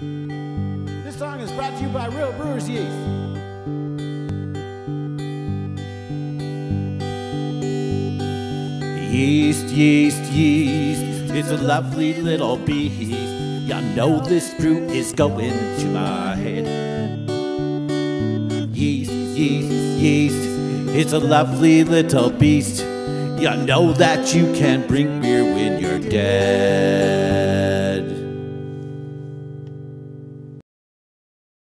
This song is brought to you by Real Brewers Yeast. Yeast, yeast, yeast, it's a lovely little beast. Y'all know this brew is going to my head. Yeast, yeast, yeast, it's a lovely little beast. Y'all know that you can bring beer when you're dead.